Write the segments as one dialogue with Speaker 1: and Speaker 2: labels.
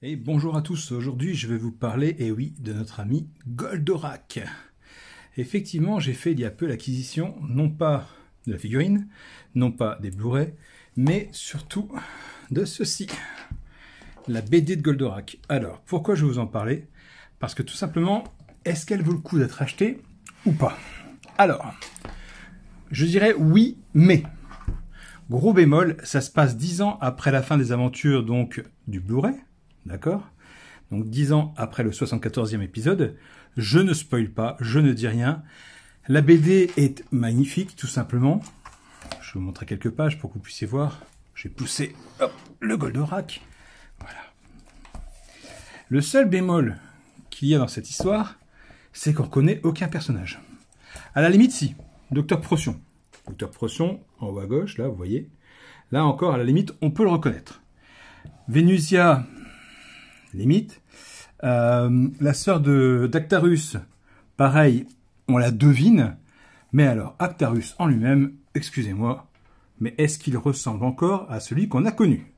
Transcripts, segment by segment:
Speaker 1: Et bonjour à tous, aujourd'hui je vais vous parler, et eh oui, de notre ami Goldorak. Effectivement, j'ai fait il y a peu l'acquisition, non pas de la figurine, non pas des Blu-ray, mais surtout de ceci, la BD de Goldorak. Alors, pourquoi je vais vous en parler? Parce que tout simplement, est-ce qu'elle vaut le coup d'être achetée ou pas? Alors, je dirais oui, mais. Gros bémol, ça se passe dix ans après la fin des aventures donc du Blu-ray, D'accord? Donc 10 ans après le 74e épisode, je ne spoil pas, je ne dis rien. La BD est magnifique, tout simplement. Je vais vous montrer quelques pages pour que vous puissiez voir. J'ai poussé le Goldorak. Voilà. Le seul bémol qu'il y a dans cette histoire, c'est qu'on ne connaît aucun personnage. À la limite, si. Docteur Procyon. Docteur Procyon, en haut à gauche, là, vous voyez. Là encore, à la limite, on peut le reconnaître. Vénusia, limite. Euh, la sœur de d'Actarus, pareil, on la devine. Mais alors, Actarus en lui-même, excusez-moi, mais est-ce qu'il ressemble encore à celui qu'on a connu?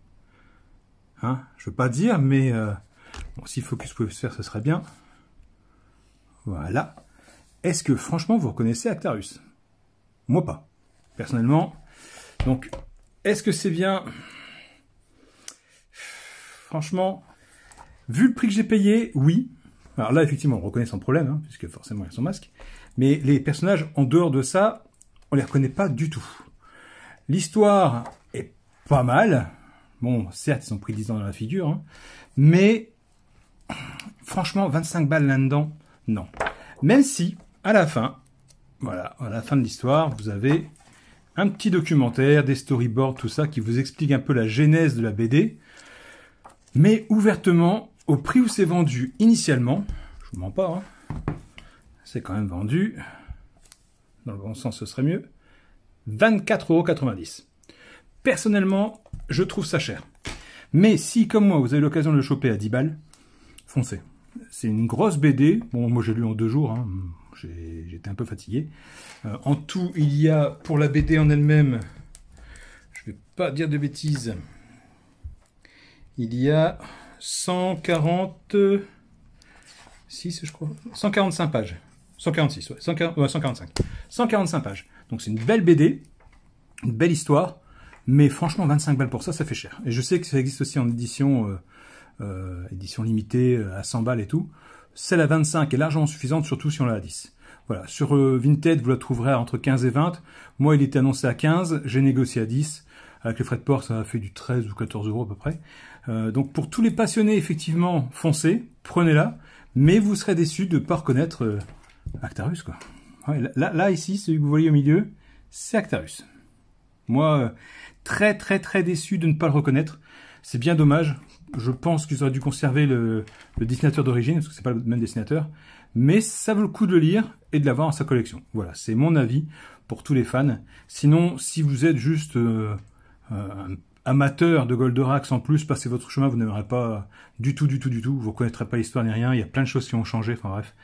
Speaker 1: Hein Je veux pas dire, mais euh, bon, si Focus pouvait se faire, ce serait bien. Voilà. Est-ce que franchement vous reconnaissez Actarus? Moi pas, personnellement. Donc, est-ce que c'est bien? Franchement, Vu le prix que j'ai payé, oui. Alors là, effectivement, on reconnaît sans problème, hein, puisque forcément, il a son masque. Mais les personnages, en dehors de ça, on les reconnaît pas du tout. L'histoire est pas mal. Bon, certes, ils ont pris 10 ans dans la figure. Hein. mais, franchement, 25 balles là-dedans, non. Même si, à la fin, voilà, à la fin de l'histoire, vous avez un petit documentaire, des storyboards, tout ça, qui vous explique un peu la genèse de la BD. Mais ouvertement, au prix où c'est vendu initialement, je vous mens pas, hein, c'est quand même vendu, dans le bon sens ce serait mieux, 24,90€. Personnellement, je trouve ça cher. Mais si, comme moi, vous avez l'occasion de le choper à 10 balles, foncez. C'est une grosse BD. Bon, moi j'ai lu en deux jours, hein. j'étais un peu fatigué. Euh, en tout, il y a, pour la BD en elle-même, je vais pas dire de bêtises, il y a 146, je crois. 145 pages. 146, ouais. 145. 145 pages. Donc c'est une belle BD, une belle histoire, mais franchement 25 balles pour ça, ça fait cher. Et je sais que ça existe aussi en édition, euh, euh, édition limitée euh, à 100 balles et tout. Celle à 25 est largement suffisante, surtout si on l'a à 10. Voilà, sur Vinted, vous la trouverez entre 15 et 20. Moi, il était annoncé à 15, j'ai négocié à 10. Avec les frais de port, ça a fait du 13 ou 14 euros à peu près. Euh, donc pour tous les passionnés, effectivement, foncez, prenez-la, mais vous serez déçus de ne pas reconnaître euh, Actarus. Quoi. là, là, ici, celui que vous voyez au milieu, c'est Actarus. Moi, euh, très très très déçu de ne pas le reconnaître. C'est bien dommage. Je pense qu'ils auraient dû conserver le, dessinateur d'origine, parce que c'est pas le même dessinateur. Mais ça vaut le coup de le lire et de l'avoir dans sa collection. Voilà, c'est mon avis pour tous les fans. Sinon, si vous êtes juste un amateur de Goldorak en plus, passez votre chemin, vous n'aimerez pas du tout, du tout, du tout. Vous ne connaîtrez pas l'histoire ni rien. Il y a plein de choses qui ont changé. Enfin bref.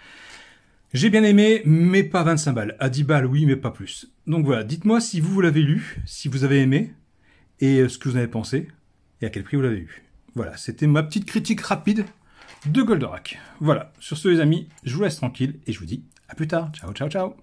Speaker 1: J'ai bien aimé, mais pas 25 balles. À 10 balles, oui, mais pas plus. Donc voilà, dites-moi si vous, vous l'avez lu, si vous avez aimé, et euh, ce que vous en avez pensé, et à quel prix vous l'avez eu. Voilà, c'était ma petite critique rapide de Goldorak. Voilà, sur ce les amis, je vous laisse tranquille, et je vous dis à plus tard. Ciao, ciao, ciao